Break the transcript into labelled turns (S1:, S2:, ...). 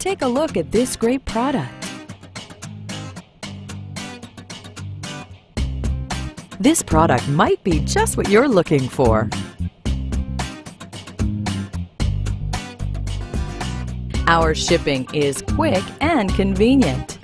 S1: Take a look at this great product. This product might be just what you're looking for. Our shipping is quick and convenient.